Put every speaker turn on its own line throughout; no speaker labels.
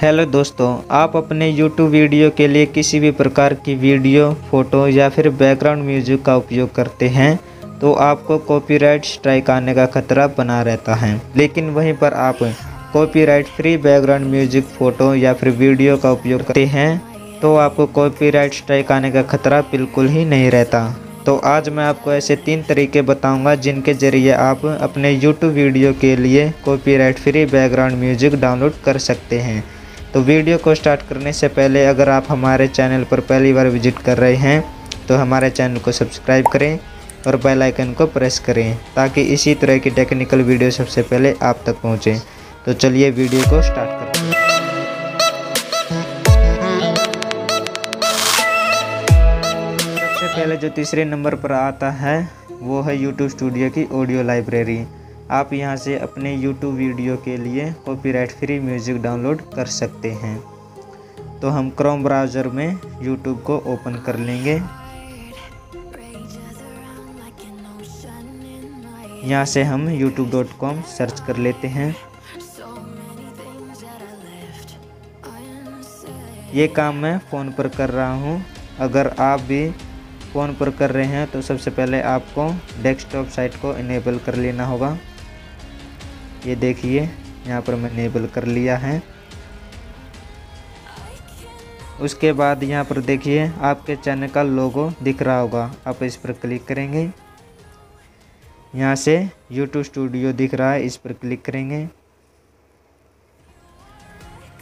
Hello दोस्तों, आप अपने YouTube वीडियो के लिए किसी भी प्रकार की वीडियो, फ़ोटो या फिर बैकग्राउंड म्यूज़िक का उपयोग करते हैं तो आपको कॉपीराइट स्ट्राइक आने का खतरा बना रहता है। लेकिन वहीं पर आप copyright free background music photo या फिर वीडियो का उपयोग करते हैं तो आपको कॉपीराइट स्ट्राइक आने का खतरा बिल्कुल ही नहीं रहता। तो आज मैं आपको ऐसे तीन तरीके बताऊँगा जिनके ज़रिए आप अपने YouTube वीडियो के लिए copyright free background music download कर सकते हैं। तो वीडियो को स्टार्ट करने से पहले अगर आप हमारे चैनल पर पहली बार विज़िट कर रहे हैं तो हमारे चैनल को सब्सक्राइब करें और बेल आइकन को प्रेस करें ताकि इसी तरह की टेक्निकल वीडियो सबसे पहले आप तक पहुँचें। तो चलिए वीडियो को स्टार्ट करें सबसे पहले जो तीसरे नंबर पर आता है, वो है यूट्यूब स्टूडियो की ऑडियो लाइब्रेरी आप यहाँ से अपने यूट्यूब वीडियो के लिए कॉपीराइट फ्री म्यूज़िक डाउनलोड कर सकते हैं। तो हम क्रोम ब्राउज़र में यूट्यूब को ओपन कर लेंगे। यहाँ से हम youtube.com सर्च कर लेते हैं। ये काम मैं फ़ोन पर कर रहा हूँ। अगर आप भी फ़ोन पर कर रहे हैं तो सबसे पहले आपको डेस्कटॉप साइट को इनेबल कर लेना होगा। ये देखिए, यहाँ पर मैं इनेबल कर लिया है। उसके बाद यहाँ पर देखिए, आपके चैनल का लोगो दिख रहा होगा। आप इस पर क्लिक करेंगे। यहाँ से YouTube स्टूडियो दिख रहा है, इस पर क्लिक करेंगे।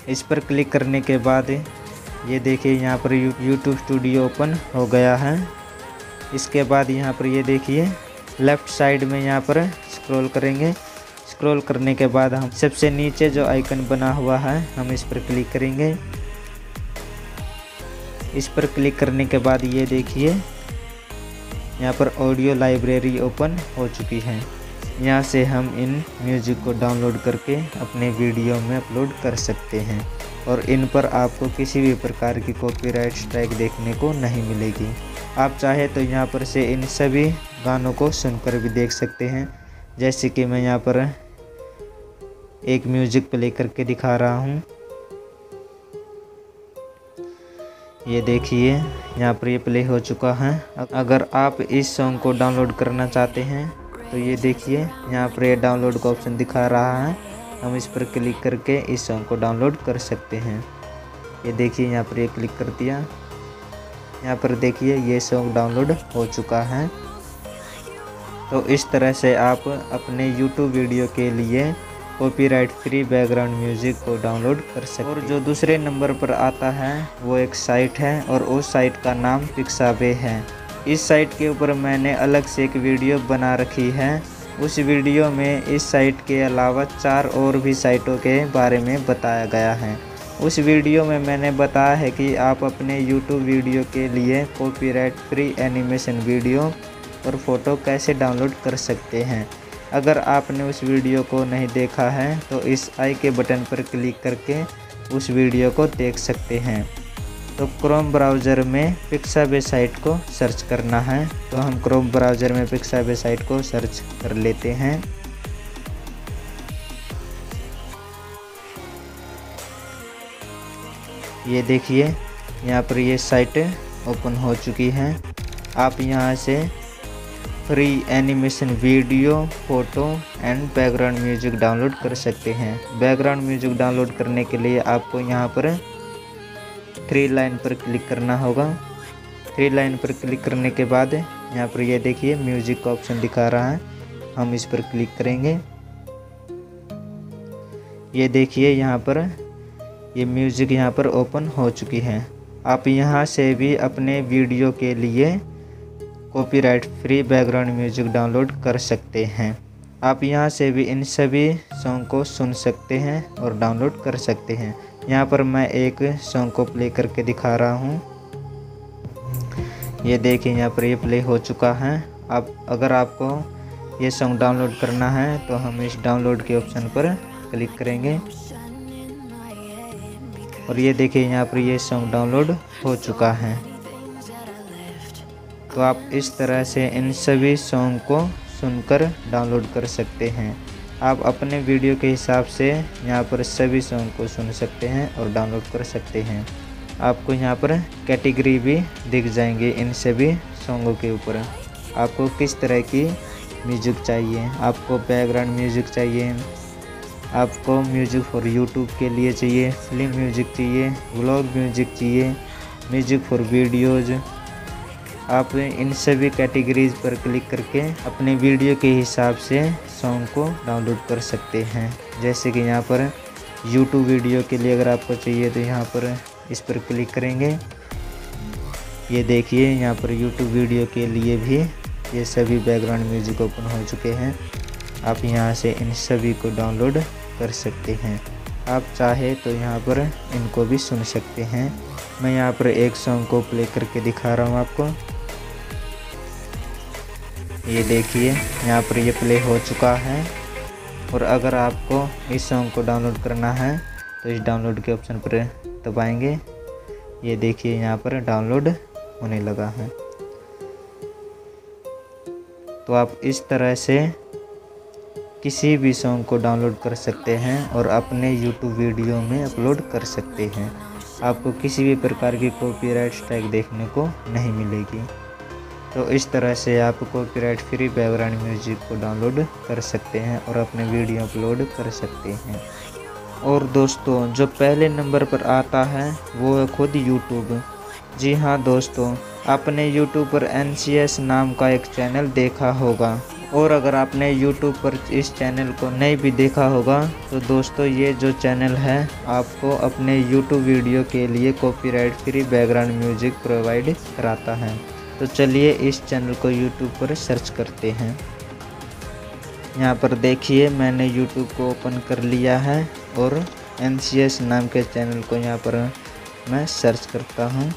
इस पर क्लिक करने के बाद ये देखिए, यहाँ पर YouTube स्टूडियो ओपन हो गया है। इसके बाद यहाँ पर ये देखिए लेफ़्ट साइड में यहाँ पर स्क्रॉल करेंगे। स्क्रॉल करने के बाद हम सबसे नीचे जो आइकन बना हुआ है, हम इस पर क्लिक करेंगे। इस पर क्लिक करने के बाद ये देखिए, यहाँ पर ऑडियो लाइब्रेरी ओपन हो चुकी है। यहाँ से हम इन म्यूज़िक को डाउनलोड करके अपने वीडियो में अपलोड कर सकते हैं और इन पर आपको किसी भी प्रकार की कॉपीराइट स्ट्राइक देखने को नहीं मिलेगी। आप चाहे तो यहाँ पर से इन सभी गानों को सुनकर भी देख सकते हैं। जैसे कि मैं यहाँ पर एक म्यूज़िक प्ले करके दिखा रहा हूँ। ये देखिए, यहाँ पर ये प्ले हो चुका है। अगर आप इस सॉन्ग को डाउनलोड करना चाहते हैं तो ये देखिए, यहाँ पर ये डाउनलोड का ऑप्शन दिखा रहा है। हम इस पर क्लिक करके इस सॉन्ग को डाउनलोड कर सकते हैं। ये देखिए, यहाँ पर ये क्लिक कर दिया। यहाँ पर देखिए, ये सॉन्ग डाउनलोड हो चुका है। तो इस तरह से आप अपने यूट्यूब वीडियो के लिए कॉपीराइट फ्री बैकग्राउंड म्यूज़िक को डाउनलोड कर सकते और जो दूसरे नंबर पर आता है वो एक साइट है और उस साइट का नाम पिक्साबे है। इस साइट के ऊपर मैंने अलग से एक वीडियो बना रखी है। उस वीडियो में इस साइट के अलावा चार और भी साइटों के बारे में बताया गया है। उस वीडियो में मैंने बताया है कि आप अपने यूट्यूब वीडियो के लिए कॉपीराइट फ्री एनिमेशन वीडियो और फ़ोटो कैसे डाउनलोड कर सकते हैं। अगर आपने उस वीडियो को नहीं देखा है तो इस आई के बटन पर क्लिक करके उस वीडियो को देख सकते हैं। तो क्रोम ब्राउज़र में पिक्साबे साइट को सर्च करना है। तो हम क्रोम ब्राउज़र में पिक्साबे साइट को सर्च कर लेते हैं। ये देखिए, यहाँ पर ये साइट ओपन हो चुकी है। आप यहाँ से free animation video photo and background music download कर सकते हैं। बैकग्राउंड म्यूज़िक डाउनलोड करने के लिए आपको यहाँ पर थ्री लाइन पर क्लिक करना होगा। थ्री लाइन पर क्लिक करने के बाद यहाँ पर ये देखिए म्यूज़िक का ऑप्शन दिखा रहा है। हम इस पर क्लिक करेंगे। ये देखिए यहाँ पर ये म्यूज़िक यहाँ पर ओपन हो चुकी है। आप यहाँ से भी अपने वीडियो के लिए copyright free background music download कर सकते हैं। आप यहाँ से भी इन सभी सॉन्ग को सुन सकते हैं और डाउनलोड कर सकते हैं। यहाँ पर मैं एक सॉन्ग को प्ले करके दिखा रहा हूँ। ये देखिए यहाँ पर ये प्ले हो चुका है। आप, अगर आपको ये सॉन्ग डाउनलोड करना है तो हम इस डाउनलोड के ऑप्शन पर क्लिक करेंगे। और ये देखिए यहाँ पर ये सॉन्ग डाउनलोड हो चुका है। तो आप इस तरह से इन सभी सॉन्ग को सुनकर डाउनलोड कर सकते हैं। आप अपने वीडियो के हिसाब से यहाँ पर सभी सॉन्ग को सुन सकते हैं और डाउनलोड कर सकते हैं। आपको यहाँ पर कैटेगरी भी दिख जाएँगे इन सभी सॉन्गों के ऊपर। आपको किस तरह की म्यूज़िक चाहिए? आपको बैकग्राउंड म्यूज़िक चाहिए? आपको म्यूज़िक फॉर यूट्यूब के लिए चाहिए? फ़िल्म म्यूज़िक चाहिए? व्लॉग म्यूज़िक चाहिए? म्यूज़िक फॉर वीडियोज़ आप इन सभी कैटेगरीज पर क्लिक करके अपने वीडियो के हिसाब से सॉन्ग को डाउनलोड कर सकते हैं। जैसे कि यहाँ पर यूट्यूब वीडियो के लिए अगर आपको चाहिए तो यहाँ पर इस पर क्लिक करेंगे। ये देखिए, यहाँ पर यूट्यूब वीडियो के लिए भी ये सभी बैकग्राउंड म्यूज़िक ओपन हो चुके हैं। आप यहाँ से इन सभी को डाउनलोड कर सकते हैं। आप चाहे तो यहाँ पर इनको भी सुन सकते हैं। मैं यहाँ पर एक सॉन्ग को प्ले करके दिखा रहा हूँ आपको। ये देखिए, यहाँ पर ये प्ले हो चुका है। और अगर आपको इस सॉन्ग को डाउनलोड करना है तो इस डाउनलोड के ऑप्शन पर दबाएँगे। ये देखिए, यहाँ पर डाउनलोड होने लगा है। तो आप इस तरह से किसी भी सॉन्ग को डाउनलोड कर सकते हैं और अपने यूट्यूब वीडियो में अपलोड कर सकते हैं। आपको किसी भी प्रकार की कॉपीराइट स्ट्राइक देखने को नहीं मिलेगी। तो इस तरह से आप कॉपीराइट फ्री बैकग्राउंड म्यूज़िक को डाउनलोड कर सकते हैं और अपने वीडियो अपलोड कर सकते हैं। और दोस्तों, जो पहले नंबर पर आता है, वो है खुद यूट्यूब जी हाँ दोस्तों, आपने यूट्यूब पर NCS नाम का एक चैनल देखा होगा। और अगर आपने यूट्यूब पर इस चैनल को नहीं भी देखा होगा तो दोस्तों, ये जो चैनल है, आपको अपने यूट्यूब वीडियो के लिए copyright free background music provide कराता है। तो चलिए इस चैनल को यूट्यूब पर सर्च करते हैं। यहाँ पर देखिए, मैंने यूट्यूब को ओपन कर लिया है और NCS नाम के चैनल को यहाँ पर मैं सर्च करता हूँ।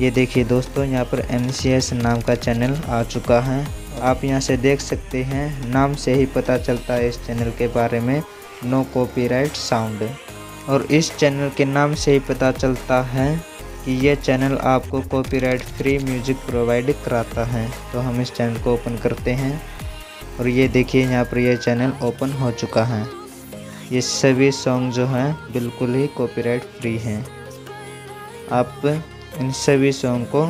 ये देखिए दोस्तों, यहाँ पर NCS नाम का चैनल आ चुका है। आप यहाँ से देख सकते हैं, नाम से ही पता चलता है इस चैनल के बारे में। नो कॉपीराइट साउंड और इस चैनल के नाम से ही पता चलता है कि यह चैनल आपको कॉपीराइट फ्री म्यूज़िक प्रोवाइड कराता है। तो हम इस चैनल को ओपन करते हैं और ये देखिए, यहाँ पर यह चैनल ओपन हो चुका है। ये सभी सॉन्ग जो हैं, बिल्कुल ही कॉपीराइट फ्री हैं। आप इन सभी सॉन्ग को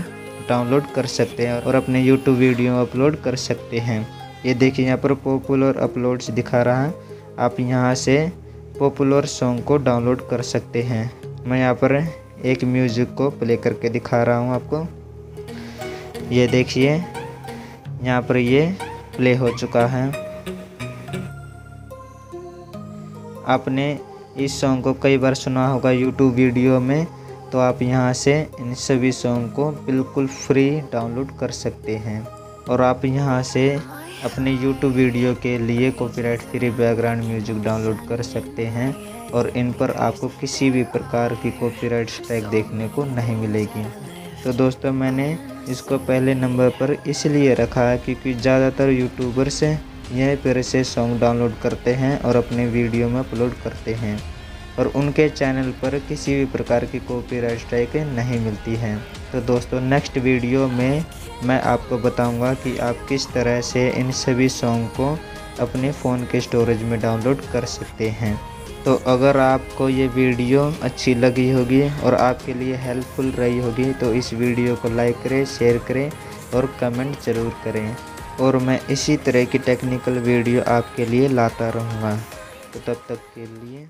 डाउनलोड कर सकते हैं और अपने यूट्यूब वीडियो अपलोड कर सकते हैं। ये देखिए, यहाँ पर पॉपुलर अपलोड्स दिखा रहा है। आप यहाँ से पॉपुलर सॉन्ग को डाउनलोड कर सकते हैं। मैं यहाँ पर एक म्यूज़िक को प्ले करके दिखा रहा हूँ आपको। ये देखिए, यहाँ पर ये प्ले हो चुका है। आपने इस सॉन्ग को कई बार सुना होगा यूट्यूब वीडियो में तो आप यहाँ से इन सभी सॉन्ग को बिल्कुल फ्री डाउनलोड कर सकते हैं। और आप यहाँ से अपने यूट्यूब वीडियो के लिए copyright free background music download कर सकते हैं और इन पर आपको किसी भी प्रकार की कॉपीराइट स्ट्राइक देखने को नहीं मिलेगी। तो दोस्तों, मैंने इसको पहले नंबर पर इसलिए रखा है क्योंकि ज़्यादातर यूट्यूबर्स यहीं पर से सॉन्ग डाउनलोड करते हैं और अपने वीडियो में अपलोड करते हैं। और उनके चैनल पर किसी भी प्रकार की कॉपीराइट स्ट्राइक नहीं मिलती है। तो दोस्तों नेक्स्ट वीडियो में मैं आपको बताऊँगा कि आप किस तरह से इन सभी सॉन्ग को अपने फ़ोन के स्टोरेज में डाउनलोड कर सकते हैं। तो अगर आपको ये वीडियो अच्छी लगी होगी और आपके लिए हेल्पफुल रही होगी तो इस वीडियो को लाइक करें शेयर करें और कमेंट ज़रूर करें। और मैं इसी तरह की टेक्निकल वीडियो आपके लिए लाता रहूँगा। तो तब तक के लिए